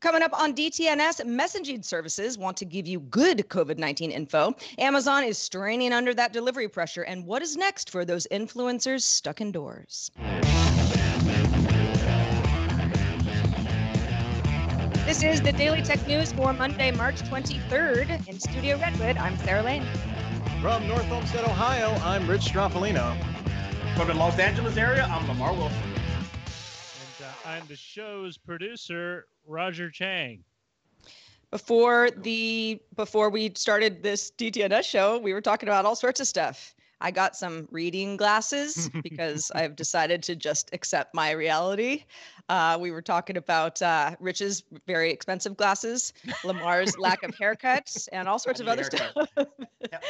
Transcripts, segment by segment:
Coming up on DTNS, messaging services want to give you good COVID 19 info. Amazon is straining under that delivery pressure. And what is next for those influencers stuck indoors? This is the Daily Tech News for Monday, March 23rd. In Studio Redwood, I'm Sarah Lane. From North Olmsted, Ohio, I'm Rich Stroffolino. From the Los Angeles area, I'm Lamarr Wilson. And I'm the show's producer, Roger Chang. Before the before we started this DTNS show, we were talking about all sorts of stuff. I got some reading glasses because I've decided to just accept my reality. Uh, we were talking about uh, Rich's very expensive glasses, Lamarr's lack of haircuts, and all sorts of other stuff.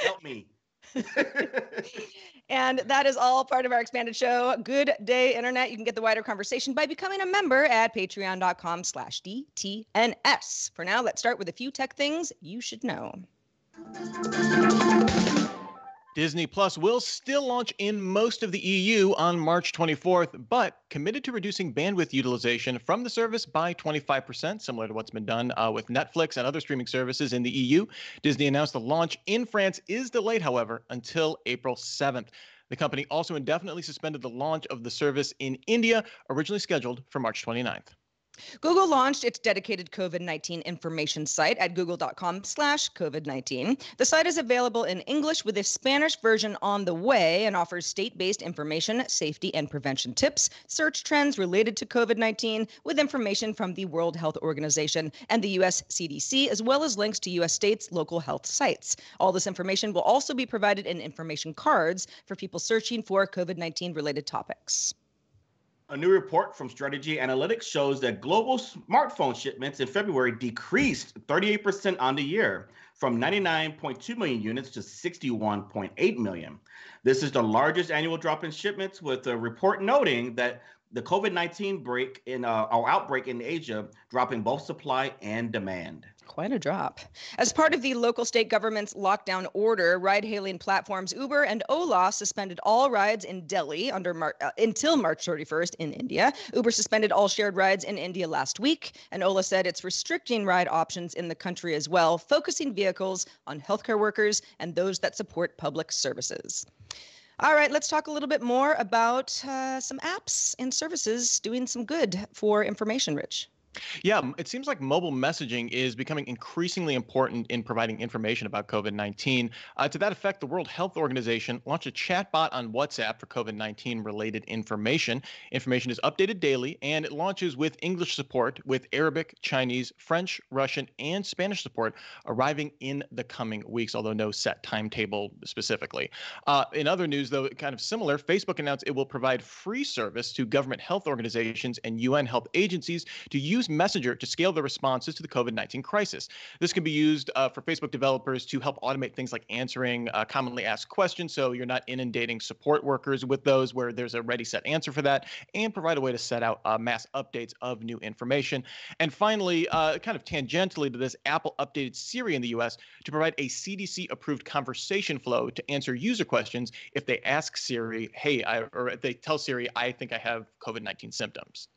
Help me. and that is all part of our expanded show good day internet. You can get the wider conversation by becoming a member at patreon.com slash dtns for now let's start with a few tech things you should know Disney Plus will still launch in most of the EU on March 24th, but committed to reducing bandwidth utilization from the service by 25%, similar to what's been done uh, with Netflix and other streaming services in the EU. Disney announced the launch in France is delayed, however, until April 7th. The company also indefinitely suspended the launch of the service in India, originally scheduled for March 29th. Google launched its dedicated COVID-19 information site at google.com slash COVID-19. The site is available in English with a Spanish version on the way and offers state-based information, safety and prevention tips, search trends related to COVID-19 with information from the World Health Organization and the US CDC, as well as links to US states' local health sites. All this information will also be provided in information cards for people searching for COVID-19 related topics. A new report from Strategy Analytics shows that global smartphone shipments in February decreased 38% on the year from 99.2 million units to 61.8 million. This is the largest annual drop in shipments, with a report noting that the COVID 19 break in uh, or outbreak in Asia dropping both supply and demand. Quite a drop. As part of the local state government's lockdown order, ride hailing platforms Uber and Ola suspended all rides in Delhi under Mar- uh, until March 31st in India. Uber suspended all shared rides in India last week, and Ola said it's restricting ride options in the country as well, focusing vehicles on healthcare workers and those that support public services. All right, let's talk a little bit more about uh, some apps and services doing some good for information, Rich. Yeah, it seems like mobile messaging is becoming increasingly important in providing information about COVID 19. Uh, to that effect, the World Health Organization launched a chatbot on WhatsApp for COVID 19 related information. Information is updated daily and it launches with English support with Arabic, Chinese, French, Russian, and Spanish support arriving in the coming weeks, although no set timetable specifically. Uh, in other news, though, kind of similar, Facebook announced it will provide free service to government health organizations and UN health agencies to use Messenger to scale their responses to the COVID 19 crisis. This can be used uh, for Facebook developers to help automate things like answering uh, commonly asked questions so you're not inundating support workers with those where there's a ready set answer for that, and provide a way to set out uh, mass updates of new information. And finally, uh, kind of tangentially to this, Apple updated Siri in the US to provide a CDC approved conversation flow to answer user questions if they ask Siri, hey, I, or if they tell Siri, I think I have COVID 19 symptoms.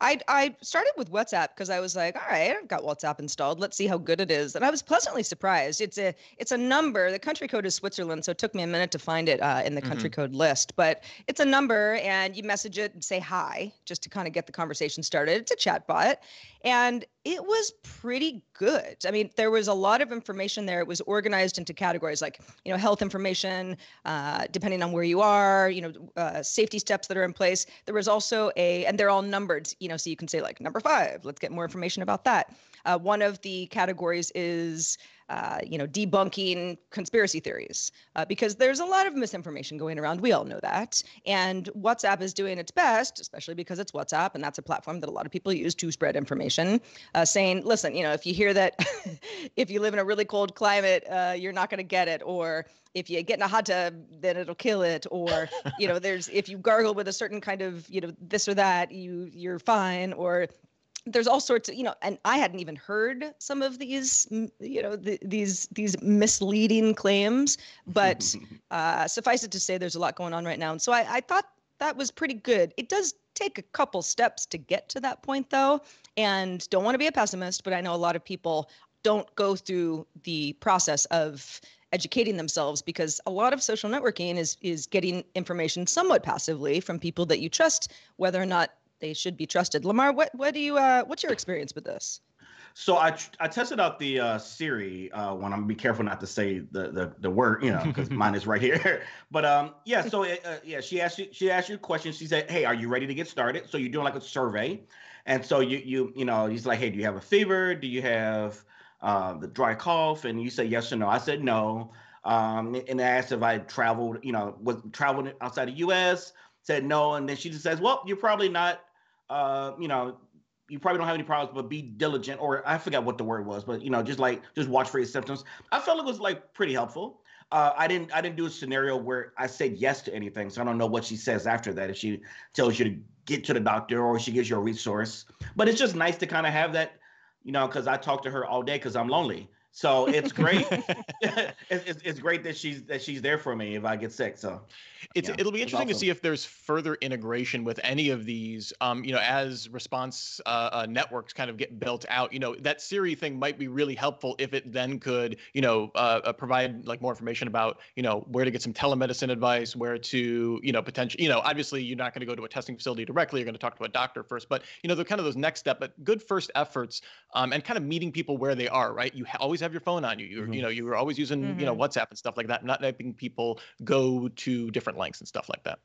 I I started with WhatsApp because I was like, all right, I've got WhatsApp installed. Let's see how good it is. And I was pleasantly surprised. It's a it's a number. The country code is Switzerland, so it took me a minute to find it uh, in the country mm-hmm. code list. But it's a number, and you message it and say hi just to kind of get the conversation started. It's a chat bot, and it was pretty good. I mean, there was a lot of information there. It was organized into categories like, you know, health information, uh, depending on where you are, you know, uh, safety steps that are in place. There was also a, and they're all numbered, you know, so you can say like number five, let's get more information about that. Uh, one of the categories is uh, you know, debunking conspiracy theories uh, because there's a lot of misinformation going around. We all know that. And WhatsApp is doing its best, especially because it's WhatsApp, and that's a platform that a lot of people use to spread information, uh, saying, listen, you know, if you hear that if you live in a really cold climate, uh, you're not going to get it, or if you get in a hot tub, then it'll kill it, or you know, there's if you gargle with a certain kind of, you know, this or that, you you're fine, or there's all sorts of you know and i hadn't even heard some of these you know the, these these misleading claims but uh, suffice it to say there's a lot going on right now and so I, I thought that was pretty good. It does take a couple steps to get to that point though, and don't want to be a pessimist, but I know a lot of people don't go through the process of educating themselves because a lot of social networking is is getting information somewhat passively from people that you trust whether or not they should be trusted. Lamarr, what what do you uh, what's your experience with this? So I I tested out the uh, Siri uh, one. I'm gonna be careful not to say the the, the word, you know, because mine is right here. But um, yeah. So uh, yeah, she asked you she asked you a question. She said, "Hey, are you ready to get started?" So you're doing like a survey, and so you you you know he's like, "Hey, do you have a fever? Do you have uh, the dry cough?" And you say yes or no. I said no. Um, and I asked if I traveled, you know, was traveled outside the U.S. Said no, and then she just says, "Well, you're probably not." Uh, you know, you probably don't have any problems, but be diligent, or I forgot what the word was, but you know, just like just watch for your symptoms. I felt it was like pretty helpful. Uh, I didn't I didn't do a scenario where I said yes to anything, so I don't know what she says after that. If she tells you to get to the doctor or she gives you a resource, but it's just nice to kind of have that, you know, because I talk to her all day because I'm lonely. So it's great. it's, it's, it's, great that she's that she's there for me if I get sick. So it's yeah, it'll be interesting awesome. to see if there's further integration with any of these. Um, you know, as response uh, uh, networks kind of get built out. You know, that Siri thing might be really helpful if it then could, you know, uh, uh provide like more information about, you know, where to get some telemedicine advice, where to, you know, potentially, you know, obviously you're not going to go to a testing facility directly. You're going to talk to a doctor first, but you know, the kind of those next step, but good first efforts, um, and kind of meeting people where they are. Right, you ha- always have your phone on you. You mm-hmm. you know you were always using mm-hmm. you know mm-hmm. WhatsApp and stuff like that. Not letting people go to different lengths and stuff like that.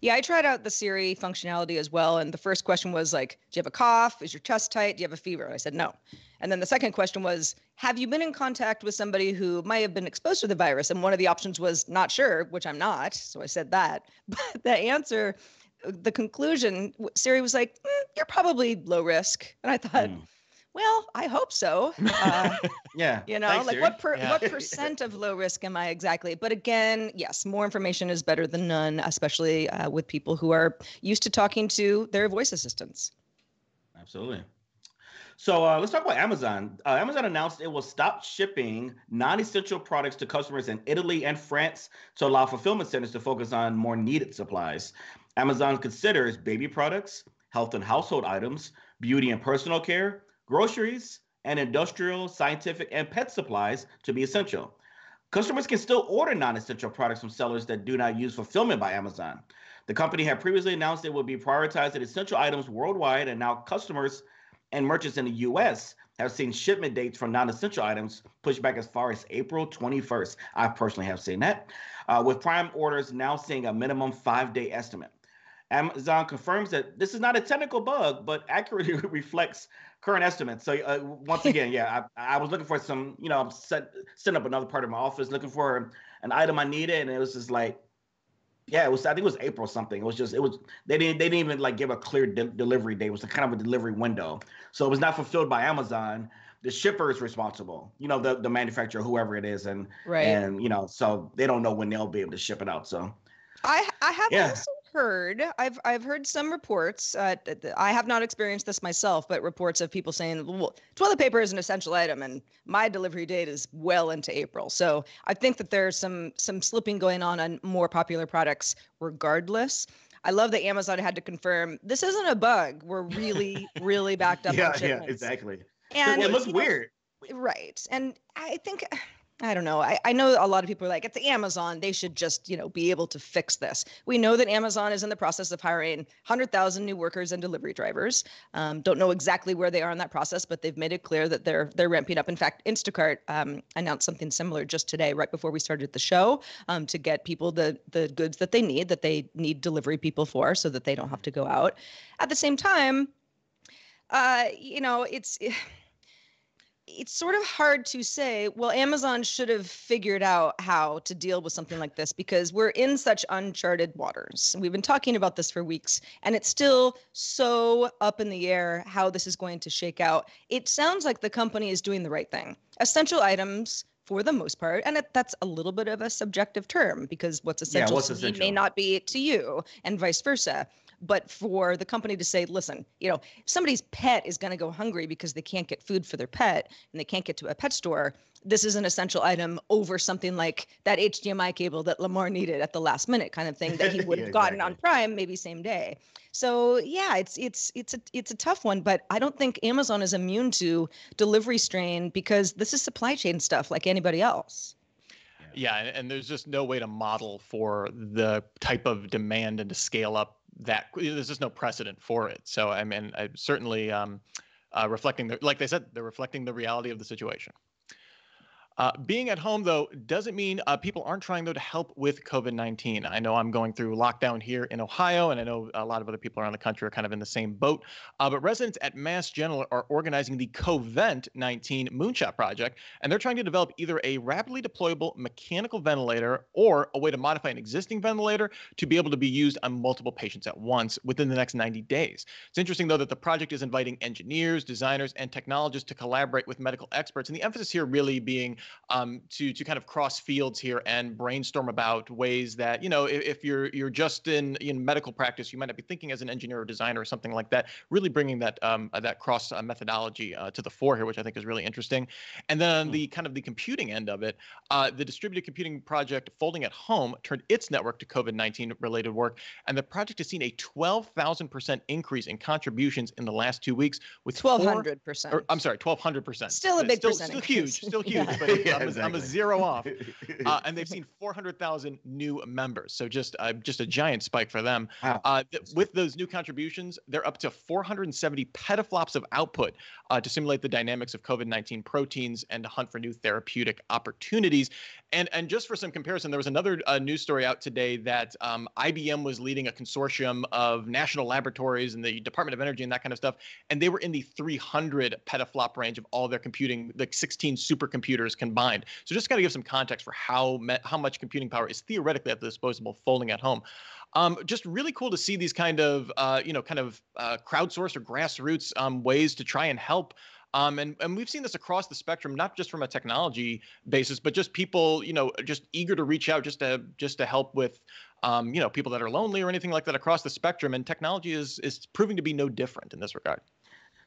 Yeah, I tried out the Siri functionality as well. And the first question was like, Do you have a cough? Is your chest tight? Do you have a fever? And I said no. And then the second question was, Have you been in contact with somebody who might have been exposed to the virus? And one of the options was not sure, which I'm not. So I said that. But the answer, the conclusion, Siri was like, mm, You're probably low risk. And I thought, mm well, I hope so. Uh, yeah. You know, Thanks, like what per, yeah. what percent of low risk am I exactly? But again, yes, more information is better than none, especially uh, with people who are used to talking to their voice assistants. Absolutely. So uh, let's talk about Amazon. Uh, Amazon announced it will stop shipping non-essential products to customers in Italy and France to allow fulfillment centers to focus on more needed supplies. Amazon considers baby products, health and household items, beauty and personal care, groceries, and industrial, scientific, and pet supplies to be essential. Customers can still order non essential products from sellers that do not use fulfillment by Amazon. The company had previously announced it would be prioritizing essential items worldwide, and now customers and merchants in the US have seen shipment dates for non essential items pushed back as far as April 21st. I personally have seen that, uh, with Prime orders now seeing a minimum five day estimate. Amazon confirms that this is not a technical bug, but accurately reflects current estimates. So uh, once again, yeah, I, I, was looking for some, you know, I'm set setting up another part of my office, looking for an item I needed, and it was just like, yeah, it was. I think it was April something. It was just, it was. They didn't, they didn't even like give a clear de- delivery date. It was a kind of a delivery window, so it was not fulfilled by Amazon. The shipper is responsible, you know, the the manufacturer, whoever it is, and right, and you know, so they don't know when they'll be able to ship it out. So I I have yeah. also heard I've I've heard some reports. Uh, I have not experienced this myself, but reports of people saying, "Well, toilet paper is an essential item, and my delivery date is well into April." So I think that there's some some slipping going on on more popular products, regardless. I love that Amazon had to confirm this isn't a bug. We're really, really backed up. yeah, yeah, exactly. And it looks weird. Right, and I think I don't know. I, I know a lot of people are like, it's Amazon. They should just, you know, be able to fix this. We know that Amazon is in the process of hiring 100,000 new workers and delivery drivers. Um, don't know exactly where they are in that process, but they've made it clear that they're they're ramping up. In fact, Instacart um, announced something similar just today, right before we started the show, um, to get people the the goods that they need, that they need delivery people for, so that they don't have to go out. At the same time, uh, you know, it's. It, it's sort of hard to say, well, Amazon should have figured out how to deal with something like this because we're in such uncharted waters. We've been talking about this for weeks, and it's still so up in the air how this is going to shake out. It sounds like the company is doing the right thing. Essential items, for the most part, and it, that's a little bit of a subjective term because what's essential yeah, what's to essential? me may not be to you, and vice versa. But for the company to say, listen, you know, somebody's pet is going to go hungry because they can't get food for their pet and they can't get to a pet store, this is an essential item over something like that HDMI cable that Lamarr needed at the last minute kind of thing that he would have yeah, gotten on Prime maybe same day. So yeah, it's it's it's a it's a tough one, but I don't think Amazon is immune to delivery strain because this is supply chain stuff like anybody else. Yeah, and, and there's just no way to model for the type of demand and to scale up that there's just no precedent for it. So I mean, I certainly um, uh, reflecting the like they said, they're reflecting the reality of the situation. Uh, being at home, though, doesn't mean uh, people aren't trying, though, to help with COVID 19. I know I'm going through lockdown here in Ohio, and I know a lot of other people around the country are kind of in the same boat. Uh, but residents at Mass General are organizing the Covent 19 Moonshot Project, and they're trying to develop either a rapidly deployable mechanical ventilator or a way to modify an existing ventilator to be able to be used on multiple patients at once within the next 90 days. It's interesting, though, that the project is inviting engineers, designers, and technologists to collaborate with medical experts, and the emphasis here really being um, to to kind of cross fields here and brainstorm about ways that you know if, if, you're you're just in in medical practice, you might not be thinking as an engineer or designer or something like that. Really bringing that um, uh, that cross uh, methodology uh, to the fore here, which I think is really interesting. And then on hmm. the kind of the computing end of it, uh, the distributed computing project Folding at Home turned its network to COVID-19 related work, and the project has seen a 12,000% increase in contributions in the last two weeks. With 1,200%. I'm sorry, 1,200%. Still a big still, percentage. Still huge, still huge, yeah. but yeah, I'm, exactly. a, I'm, a zero off. Uh, and they've seen 400,000 new members. So just uh, just a giant spike for them. Wow. Uh, th- with those new contributions, they're up to 470 petaflops of output uh, to simulate the dynamics of COVID-19 proteins and to hunt for new therapeutic opportunities. And and just for some comparison, there was another uh, news story out today that um, IBM was leading a consortium of national laboratories and the Department of Energy and that kind of stuff, and they were in the 300 petaflop range of all their computing, like 16 supercomputers combined. So just got to give some context for how how much computing power is theoretically at the disposal folding at home. Um, just really cool to see these kind of uh, you know kind of uh, crowdsourced or grassroots um, ways to try and help um, and, and we've seen this across the spectrum, not just from a technology basis, but just people, you know, just eager to reach out just to just to help with um, you know, people that are lonely or anything like that across the spectrum. And technology is is proving to be no different in this regard.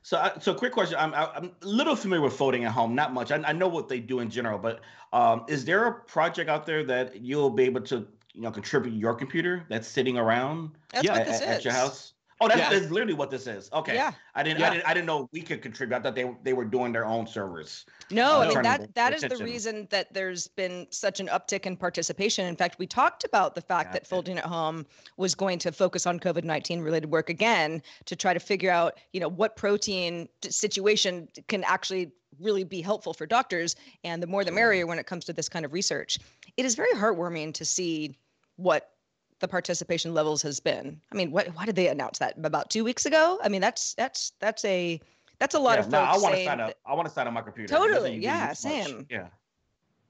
So, I, so quick question. I'm I'm a little familiar with folding at home, not much. I, I know what they do in general, but um, is there a project out there that you'll be able to, you know, contribute your computer that's sitting around that's at, at, at your house? Oh, that's, yeah. that's literally what this is. Okay. Yeah. I didn't, yeah. I didn't I didn't know we could contribute. I thought they they were doing their own servers. No, uh, I mean that that is the reason that there's been such an uptick in participation. In fact, we talked about the fact that Folding at Home was going to focus on COVID-19 related work again to try to figure out, you know, what protein situation can actually really be helpful for doctors and the more the merrier when it comes to this kind of research. It is very heartwarming to see what the participation levels has been. I mean, what why did they announce that about two weeks ago? I mean, that's that's that's a that's a lot yeah, of folks. No, I want to sign up. I want to sign up my computer. Totally, yeah, same. Yeah,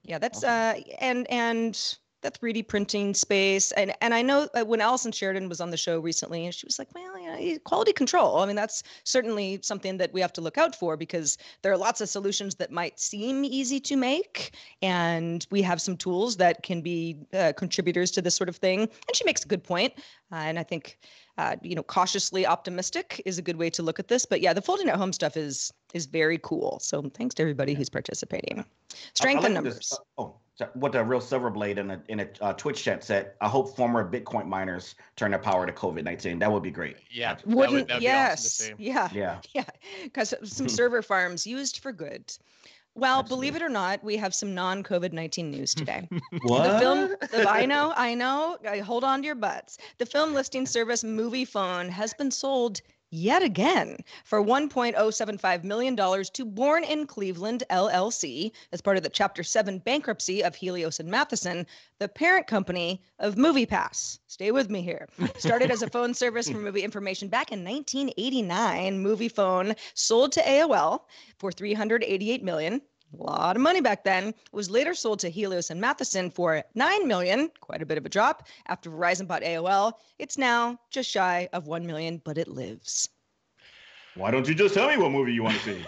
yeah, that's okay. uh, and and the 3D printing space. And and I know when Allison Sheridan was on the show recently, and she was like, well, quality control. I mean, that's certainly something that we have to look out for because there are lots of solutions that might seem easy to make, and we have some tools that can be uh, contributors to this sort of thing. And she makes a good point, uh, and I think. Uh, you know, cautiously optimistic is a good way to look at this. But yeah, the folding at home stuff is is very cool. So thanks to everybody who's participating. Strength like in numbers. This, oh, what the real Silverblade in a in a uh, Twitch chat said. I hope former Bitcoin miners turn their power to COVID nineteen. That would be great. Yeah, wouldn't would, yes, awesome yeah, yeah, yeah, because some server farms used for good. Well, Absolutely. believe it or not, we have some non-COVID nineteen news today. what? The film. The, I know. I know. hold on to your butts. The film listing service Moviefone has been sold yet again for $1.075 million to Born in Cleveland LLC as part of the Chapter 7 bankruptcy of Helios and Matheson, the parent company of MoviePass. Stay with me here. Started as a phone service for movie information back in 1989, Moviefone sold to AOL for 388 million a lot of money back then, was later sold to Helios and Matheson for 9 million, quite a bit of a drop. After Verizon bought AOL, it's now just shy of 1 million, but it lives. Why don't you just tell me what movie you want to see?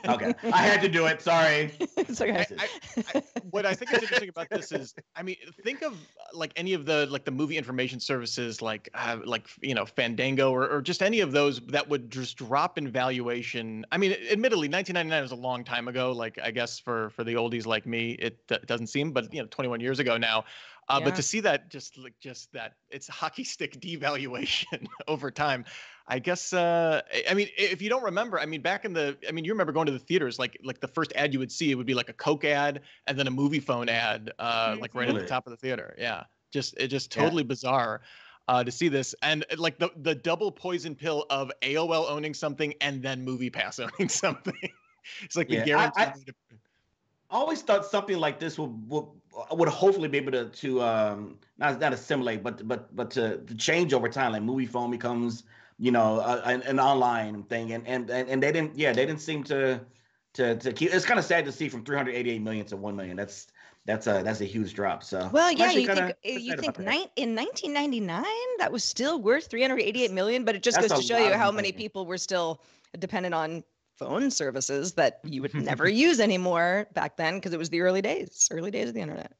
okay, I had to do it. Sorry. it's okay. I, I, what I think is interesting about this is, I mean, think of like any of the like the movie information services, like uh, like you know Fandango or, or just any of those that would just drop in valuation. I mean, admittedly, 1999 was a long time ago. Like I guess for for the oldies like me, it uh, doesn't seem, but you know, 21 years ago now. Uh, yeah. But to see that just like just that it's hockey stick devaluation over time, I guess. Uh, I mean, if you don't remember, I mean, back in the, I mean, you remember going to the theaters, like like the first ad you would see, it would be like a Coke ad and then a Moviefone ad, uh, like right at the top of the theater. Yeah, just it just totally yeah. bizarre. Uh, to see this and uh, like the the double poison pill of AOL owning something and then MoviePass owning something. it's like yeah, the guarantee. I, I, I always thought something like this would would, would hopefully be able to to um, not not assimilate, but but but to, to change over time. Like Moviefone becomes you know a, an, an, online thing, and, and and they didn't yeah they didn't seem to to to keep. It's kind of sad to see from 388 million to one million. That's that's a that's a huge drop. So well, yeah, you think you think ni- in 1999 that was still worth 388 million, but it just that's goes to show you how many people were still dependent on phone services that you would never use anymore back then because it was the early days, early days of the internet.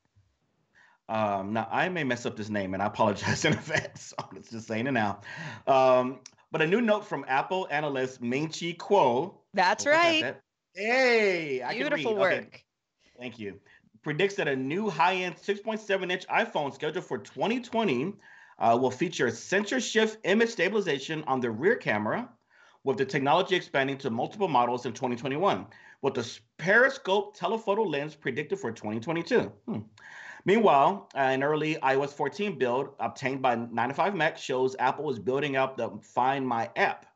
Um, now I may mess up this name, and I apologize in advance. So let's just saying it now. Um, but a new note from Apple analyst Ming Chi Kuo. That's right. That. Hey, I beautiful work. Okay. Thank you. Predicts that a new high-end 6.7-inch iPhone scheduled for 2020 uh, will feature sensor shift image stabilization on the rear camera with the technology expanding to multiple models in 2021, with the periscope telephoto lens predicted for 2022. Hmm. Meanwhile, an early iOS 14 build obtained by 9to5Mac shows Apple is building out the Find My app,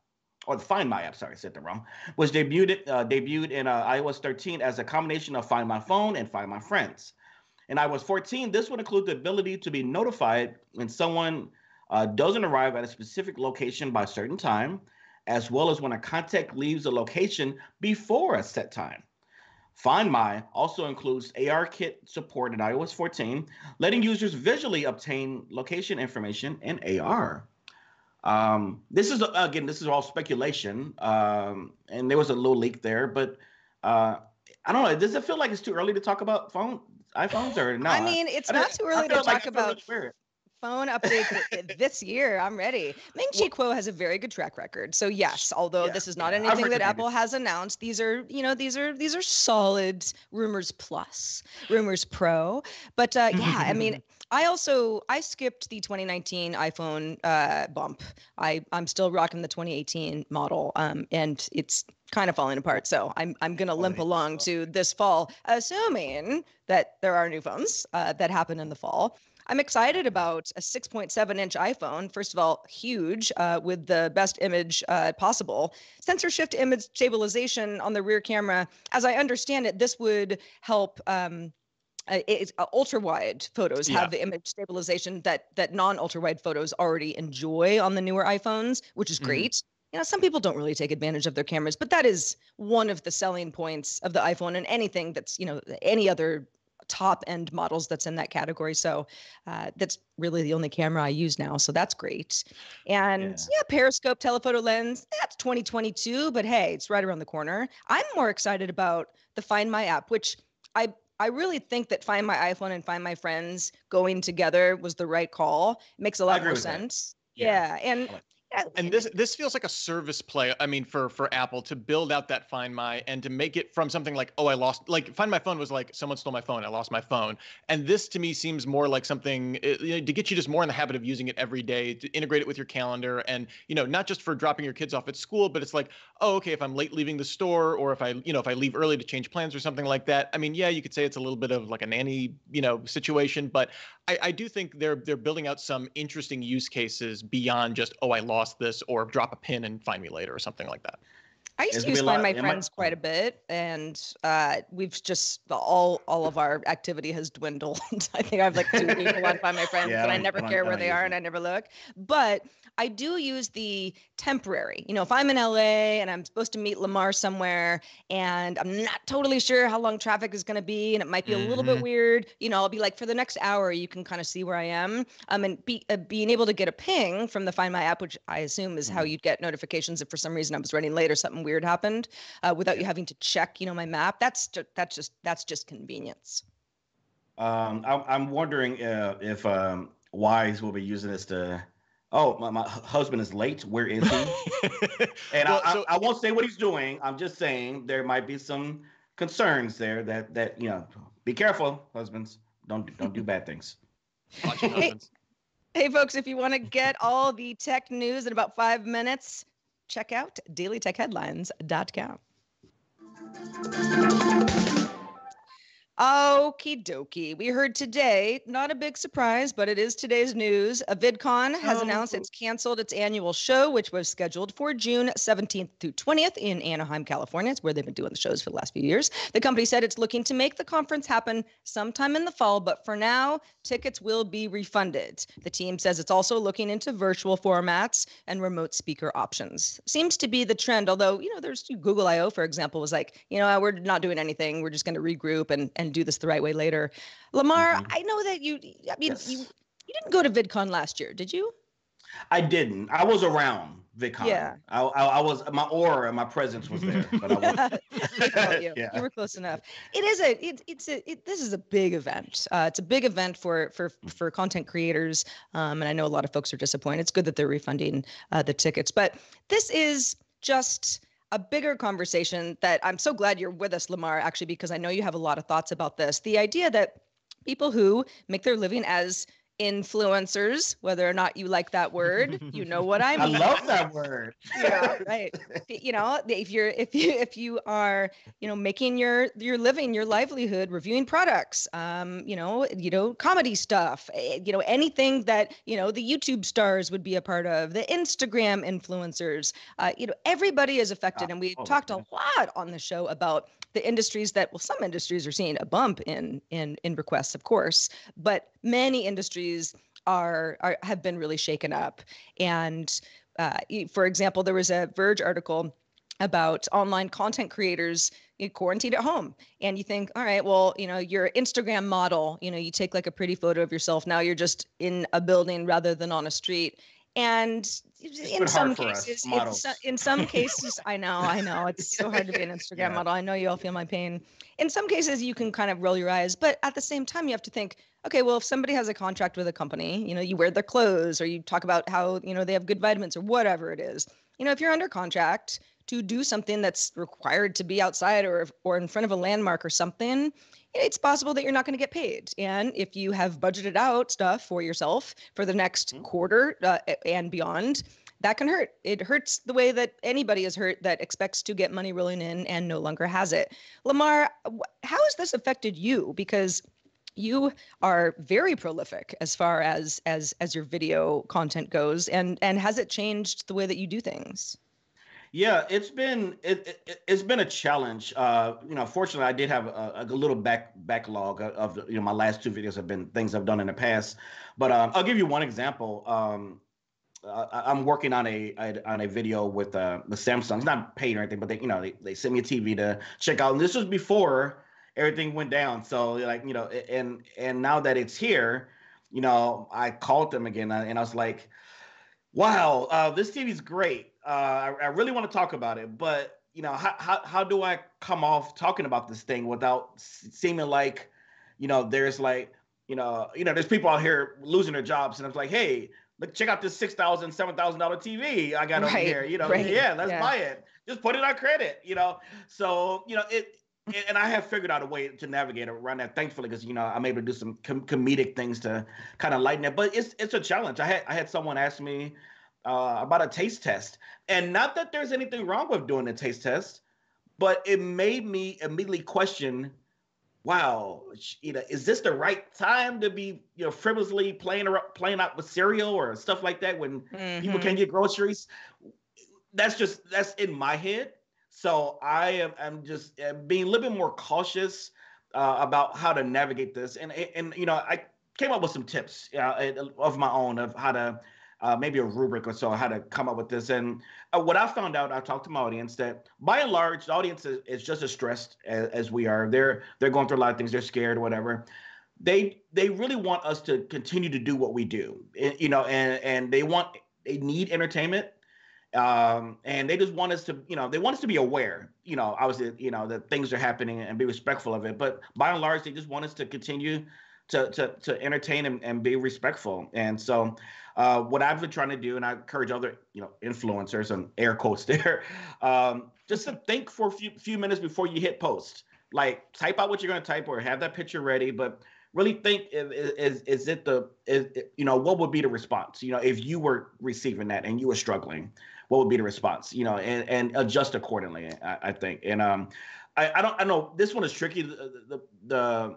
or the Find My app, sorry, I said that wrong, was debuted, uh, debuted in uh, iOS 13 as a combination of Find My Phone and Find My Friends. In iOS 14, this would include the ability to be notified when someone uh, doesn't arrive at a specific location by a certain time, as well as when a contact leaves a location before a set time. Find My also includes ARKit support in iOS 14, letting users visually obtain location information in AR. Um, this is again, this is all speculation, um, and there was a little leak there, but uh, I don't know. Does it feel like it's too early to talk about phone iPhones or not? I mean, it's I, not too early to talk like about phone update this year. I'm ready. Ming Chi Kuo has a very good track record. So yes, although yeah, this is not yeah, anything that Apple has announced, these are you know these are these are solid rumors plus, rumors pro. But uh, yeah, I mean. I also I skipped the 2019 iPhone uh, bump. I I'm still rocking the 2018 model, um, and it's kind of falling apart. So I'm I'm gonna limp along to this fall, assuming that there are new phones uh, that happen in the fall. I'm excited about a 6.7 inch iPhone. First of all, huge uh, with the best image uh, possible. Sensor shift image stabilization on the rear camera. As I understand it, this would help. Um, uh, it's uh, ultra wide photos yeah. have the image stabilization that that non ultra wide photos already enjoy on the newer iPhones, which is mm-hmm. great. Mm. You know, some people don't really take advantage of their cameras, but that is one of the selling points of the iPhone and anything that's, you know, any other top end models that's in that category. So uh, that's really the only camera I use now. So that's great. And yeah. yeah, periscope telephoto lens, that's 2022, but hey, it's right around the corner. I'm more excited about the Find My app, which I I really think that Find My iPhone and Find My Friends going together was the right call. It makes a lot more sense. Yeah. yeah. And and this this feels like a service play i mean for for apple to build out that find my and to make it from something like oh i lost like find my phone was like someone stole my phone i lost my phone. And this to me seems more like something uh, you know, to get you just more in the habit of using it every day to integrate it with your calendar and you know not just for dropping your kids off at school but it's like oh okay if i'm late leaving the store or if i you know if i leave early to change plans or something like that i mean yeah you could say it's a little bit of like a nanny you know situation but i i do think they're they're building out some interesting use cases beyond just oh i lost this or drop a pin and find me later or something like that. I used to use Find My Friends quite a bit, and uh, we've just all all of our activity has dwindled. I think I have like two people on Find My Friends, yeah, and I never care where they are, and I never look. But I do use the temporary. You know, if I'm in LA and I'm supposed to meet Lamarr somewhere, and I'm not totally sure how long traffic is going to be, and it might be mm-hmm. a little bit mm-hmm. weird. You know, I'll be like, for the next hour, you can kind of see where I am. Um, and be, uh, being able to get a ping from the Find My app, which I assume is mm-hmm. how you'd get notifications if for some reason I was running late or something weird happened uh, without you having to check, you know, my map. That's just, that's just that's just convenience. Um, I, I'm wondering uh, if um, Wise will be using this to. Oh, my, my husband is late. Where is he? and well, I, so, I, I won't say what he's doing. I'm just saying there might be some concerns there that that you know. Be careful, husbands. Don't don't do bad things. Watch your husbands. Hey, hey, folks! If you want to get all the tech news in about five minutes, check out dailytechheadlines.com. Okie dokie. We heard today, not a big surprise, but it is today's news. A VidCon has oh. announced it's canceled its annual show, which was scheduled for June 17th through 20th in Anaheim, California. It's where they've been doing the shows for the last few years. The company said it's looking to make the conference happen sometime in the fall, but for now, tickets will be refunded. The team says it's also looking into virtual formats and remote speaker options. Seems to be the trend, although, you know, there's Google I.O., for example, was like, you know, we're not doing anything. We're just going to regroup and, and and do this the right way later. Lamar, mm-hmm. I know that you. I mean, yes. you you didn't go to VidCon last year, did you? I didn't. I was around VidCon. Yeah. I, I, I was my aura, and my presence was there. But I was, you. yeah. you were close enough. It is a. It, it's a. It, this is a big event. Uh, it's a big event for for for content creators. Um, and I know a lot of folks are disappointed. It's good that they're refunding uh, the tickets, but this is just a bigger conversation that I'm so glad you're with us, Lamarr, actually, because I know you have a lot of thoughts about this. The idea that people who make their living as influencers, whether or not you like that word, you know what I mean. I love that word. yeah, right. You know, if you're if you if you are, you know, making your your living, your livelihood reviewing products, um, you know, you know, comedy stuff, eh, you know, anything that, you know, the YouTube stars would be a part of, the Instagram influencers, uh, you know, everybody is affected. and we've oh, talked a lot on the show about the industries that well some industries are seeing a bump in in in requests of course but many industries are, are have been really shaken up. And uh, for example there was a verge article about online content creators quarantined at home. And you think all right well you know your instagram model. You know you take like a pretty photo of yourself. Now you're just in a building rather than on a street. And in some cases in, so, in, some cases i know i know it's so hard to be an instagram yeah. model. I know you all feel my pain. In some cases you can kind of roll your eyes but at the same time you have to think okay well if somebody has a contract with a company you know you wear their clothes or you talk about how you know they have good vitamins or whatever it is you know if you're under contract to do something that's required to be outside or or in front of a landmark or something it's possible that you're not going to get paid. And if you have budgeted out stuff for yourself for the next mm-hmm. quarter uh, and beyond, that can hurt. It hurts the way that anybody is hurt that expects to get money rolling in and no longer has it. Lamarr, how has this affected you? Because you are very prolific as far as as as your video content goes and and has it changed the way that you do things yeah, it's been it, it has been a challenge. Uh, you know, fortunately, I did have a, a, little back backlog of, you know my last two videos have been things I've done in the past. But um, I'll give you one example. Um, I, am working on a, a, on a video with uh the Samsung. It's not paid or anything, but they you know they, they sent me a TV to check out, and this was before everything went down. So like you know, and and now that it's here, you know, I called them again, uh, and I was like, "Wow, uh, this TV's great." Uh, I, I, really want to talk about it, but you know, how, how how do I come off talking about this thing without seeming like, you know, there's like, you know, you know, there's people out here losing their jobs, and I'm like, hey, look, check out this six thousand, seven thousand dollar TV I got right, over here. You know, right. yeah, let's yeah. buy it. Just put it on credit. You know, so you know it. And I have figured out a way to navigate around that, thankfully, because you know I'm able to do some com- comedic things to kind of lighten it. But it's it's a challenge. I had I had someone ask me uh, about a taste test. And not that there's anything wrong with doing a taste test, but it made me immediately question wow, you know, is this the right time to be, you know, frivolously playing around, playing out with cereal or stuff like that when mm-hmm. people can't get groceries? That's just that's in my head. So I am I'm just uh, being a little bit more cautious uh, about how to navigate this, and and you know I came up with some tips uh, of my own of how to uh, maybe a rubric or so how to come up with this. And uh, what I found out, I talked to my audience that by and large, the audience is, is just as stressed as, as, we are. They're they're going through a lot of things. They're scared, whatever. They they really want us to continue to do what we do, you know, and and they want they need entertainment. Um, and they just want us to, you know, they want us to be aware, you know, obviously, you know, that things are happening and be respectful of it. But by and large, they just want us to continue to to to entertain and, and be respectful. And so uh, what I've been trying to do, and I encourage other, you know, influencers and air quotes there, um, just to think for a few, few minutes before you hit post. Like type out what you're going to type or have that picture ready, but really think is, is is it the is you know what would be the response? You know, if you were receiving that and you were struggling, what would be the response? You know, and and adjust accordingly. I, I think, and um, I, I don't I know this one is tricky. The the, the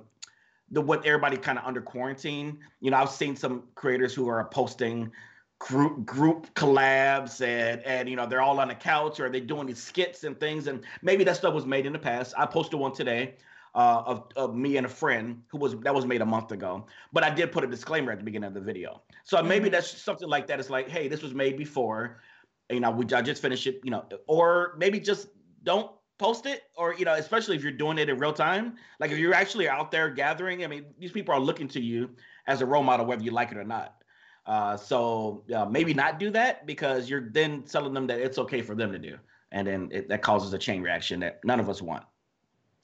the what everybody kind of under quarantine. You know, I've seen some creators who are posting group group collabs and and you know they're all on the couch or they're doing these skits and things and maybe that stuff was made in the past. I posted one today uh, of of me and a friend who was that was made a month ago, but I did put a disclaimer at the beginning of the video. So maybe mm-hmm. that's something like that. It's like, hey, this was made before. You know, we I just finished it. You know, or maybe just don't post it or you know especially if you're doing it in real time. Like if you're actually out there gathering i mean these people are looking to you as a role model whether you like it or not. Uh, so uh, maybe not do that because you're then telling them that it's okay for them to do. And then it, that causes a chain reaction that none of us want.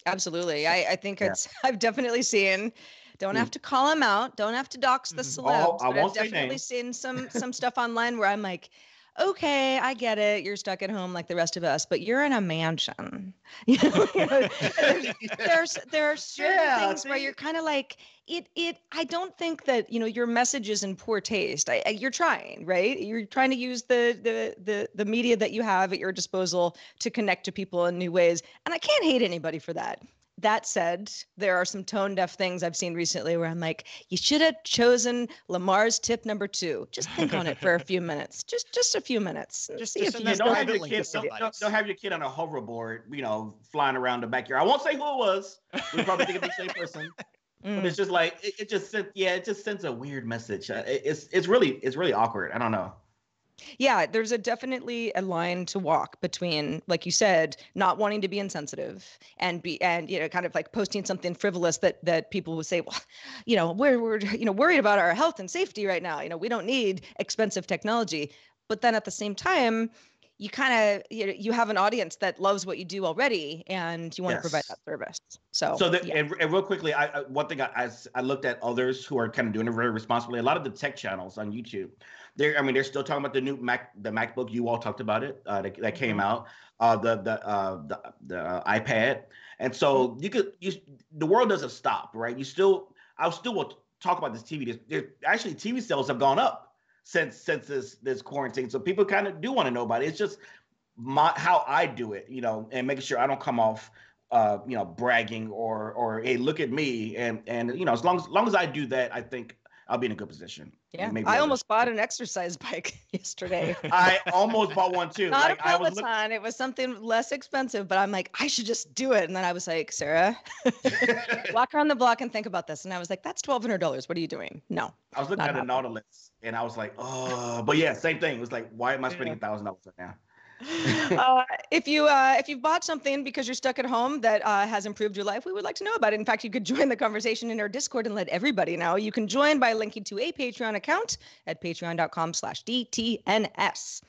Absolutely. I, I think it's i've definitely seen don't mm. have to call them out. Don't have to dox the mm-hmm. celebs oh, I won't but i've definitely seen some some stuff online where i'm like okay, I get it. You're stuck at home like the rest of us, but you're in a mansion. You know, there's, there's there are certain yeah, things see? where you're kind of like it. It. I don't think that you know your message is in poor taste. I, I, you're trying, right? You're trying to use the the the the media that you have at your disposal to connect to people in new ways, and I can't hate anybody for that that said, there are some tone deaf things I've seen recently where I'm like, you should have chosen Lamarr's tip number two. Just think on it for a few minutes. Just just a few minutes. Just, see just if you don't have your kid don't, don't, don't, have your kid on a hoverboard, you know, flying around the backyard. I won't say who it was. We probably think it's the same person. Mm. But it's just like it, it, just sent yeah, it just sends a weird message. Uh, it, it's it's really it's really awkward. I don't know. Yeah, there's a definitely a line to walk between, like you said, not wanting to be insensitive and be and you know, kind of like posting something frivolous that that people would say, well, you know, we're we're you know worried about our health and safety right now. You know, we don't need expensive technology. But then at the same time, you kind of you know, you have an audience that loves what you do already and you want yes. to provide that service so so the, yeah. and, and, real quickly I, I one thing I, I, I looked at others who are kind of doing it very responsibly a lot of the tech channels on youtube they're i mean they're still talking about the new mac the macbook you all talked about it uh, that, that came mm-hmm. out uh, the the uh, the, the uh, ipad and so mm-hmm. you could you the world doesn't stop right you still i still will talk about this tv there's, there's actually tv sales have gone up since since this this quarantine. So people kind of do want to know about it. It's just my how I do it, you know, and making sure I don't come off uh, you know, bragging or or hey, look at me. And and you know, as long as, as long as I do that, I think I'll be in a good position. Yeah, Maybe I almost bought an exercise bike yesterday. I almost bought one too. Not like, a Peloton. Look- it was something less expensive, but I'm like, I should just do it. And then I was like, Sarah, walk around the block and think about this. And I was like, that's twelve hundred dollars. What are you doing? No. I was looking at a Nautilus, and I was like, oh, but yeah, same thing. It was like, why am I spending a thousand dollars right now? uh, if you uh, if you've bought something because you're stuck at home that uh, has improved your life, we would like to know about it. In fact, you could join the conversation in our Discord and let everybody know. You can join by linking to a Patreon account at patreon.com/dtns.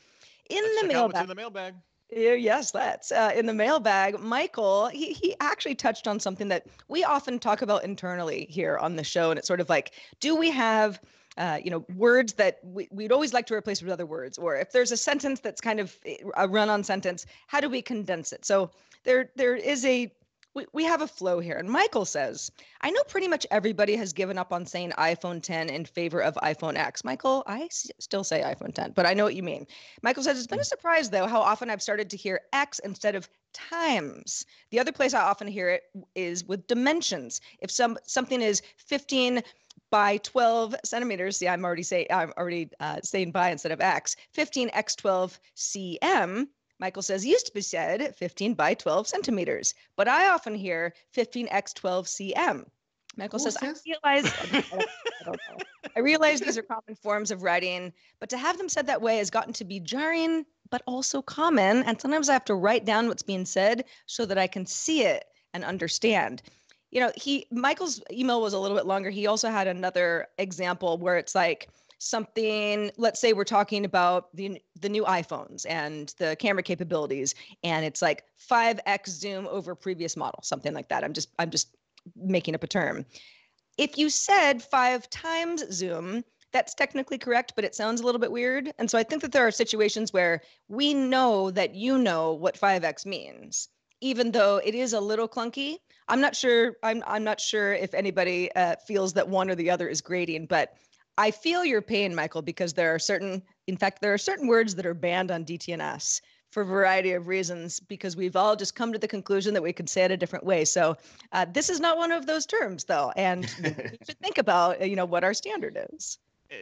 In let's the mailbag. In the mailbag. Yes, let's. Uh, in the mailbag, Michael, he, he actually touched on something that we often talk about internally here on the show. And it's sort of like, do we have uh, you know, words that we, we'd always like to replace with other words, or if there's a sentence that's kind of eh, a run-on sentence, how do we condense it? So there, there is a we, we have a flow here. And Michael says, I know pretty much everybody has given up on saying iPhone 10 in favor of iPhone X. Michael, I s- still say iPhone 10, but I know what you mean. Michael says, It's been a mm. surprise, though, how often I've started to hear X instead of times. The other place I often hear it is with dimensions. If some something is 15 by 12 centimeters. See, I'm already saying I'm already uh, saying by instead of x. 15 x 12 cm. Michael says, used to be said 15 by 12 centimeters, but I often hear 15x 12 cm. Michael Who says, I realize, I don't, I don't. I realize these are common forms of writing, but to have them said that way has gotten to be jarring, but also common. And sometimes I have to write down what's being said so that I can see it and understand. You know, he Michael's email was a little bit longer. He also had another example where it's like something. Let's say we're talking about the the new iPhones and the camera capabilities, and it's like five x zoom over previous model, something like that. I'm just I'm just making up a term. If you said five times zoom, that's technically correct, but it sounds a little bit weird. And so I think that there are situations where we know that you know what 5x means, even though it is a little clunky. I'm not sure. I'm I'm not sure if anybody uh, feels that one or the other is grading, but I feel your pain, Michael, because there are certain, in fact, there are certain words that are banned on DTNS for a variety of reasons because we've all just come to the conclusion that we could say it a different way. So uh, this is not one of those terms, though, and we should think about you know what our standard is. Uh,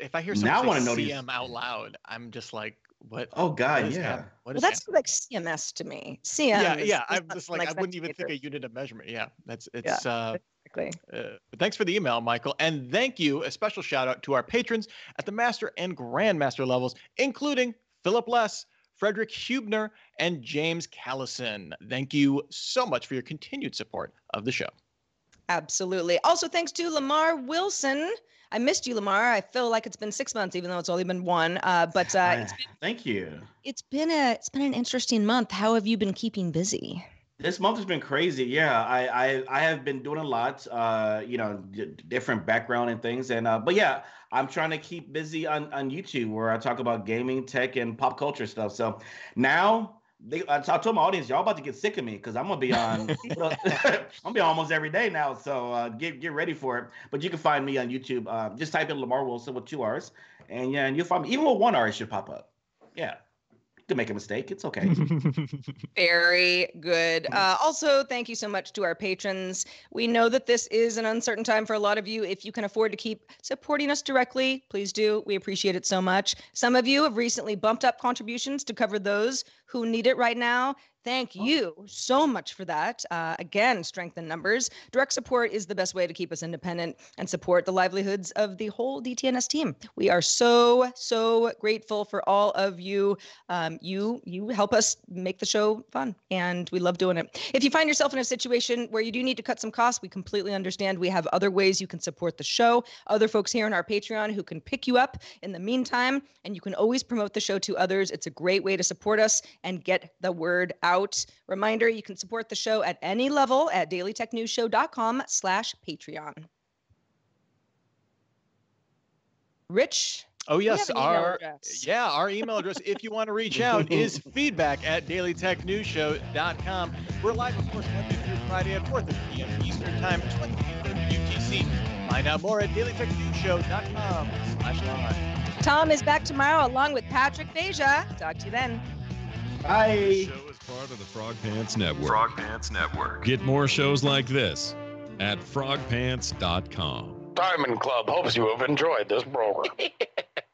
If I hear Now I someone wanna say know these- CM out loud, I'm just like, what? Oh God, is yeah. hap- what Well, that's hap- like CMS to me. CM. yeah, is- yeah. is I'm just something like, I wouldn't even think a unit of measurement. Yeah, that's it's. Yeah. uh Exactly. Uh, but thanks for the email, Michael. And thank you. A special shout out to our patrons at the Master and Grandmaster levels, including Philip Less, Frederick Hubner, and James Callison. Thank you so much for your continued support of the show. Absolutely. Also, thanks to Lamarr Wilson. I missed you, Lamarr. I feel like it's been six months, even though it's only been one. Uh, but uh, I- it's, been, Thank you. it's been a it's been an interesting month. How have you been keeping busy? This month has been crazy. Yeah, I I, I have been doing a lot. Uh, you know, d- different background and things. And uh, but yeah, I'm trying to keep busy on on YouTube where I talk about gaming, tech, and pop culture stuff. So now. They, I I told my audience, y'all about to get sick of me because I'm gonna be on. I'm gonna be almost every day now, so uh, get get ready for it. But you can find me on YouTube. Uh, just type in Lamarr Wilson with two R's, and yeah, and you'll find me. Even with one R, it should pop up. Yeah, can make a mistake. It's okay. Very good. Uh, also, thank you so much to our patrons. We know that this is an uncertain time for a lot of you. If you can afford to keep supporting us directly, please do. We appreciate it so much. Some of you have recently bumped up contributions to cover those who need it right now. Thank you so much for that. Uh, again, strengthen numbers. Direct support is the best way to keep us independent and support the livelihoods of the whole DTNS team. We are so so grateful for all of you. Um, you you help us make the show fun, and we love doing it. If you find yourself in a situation where you do need to cut some costs, we completely understand. We have other ways you can support the show. Other folks here on our Patreon who can pick you up in the meantime, and you can always promote the show to others. It's a great way to support us and get the word out. Reminder, you can support the show at any level at dailytechnewsshow.com slash Patreon. Rich, Oh yes, our address. yeah, our email address if you want to reach out is feedback at dailytechnewsshow.com. We're live of course Monday through Friday at 4:30 p.m. Eastern Time, 20 UTC. Find out more at dailytechnewsshow.com slash live. Tom is back tomorrow along with Patrick Beja. Talk to you then. Bye. This show is part of the Frog Pants Network. Frog Pants Network. Get more shows like this at frogpants.com. Diamond Club hopes you have enjoyed this program.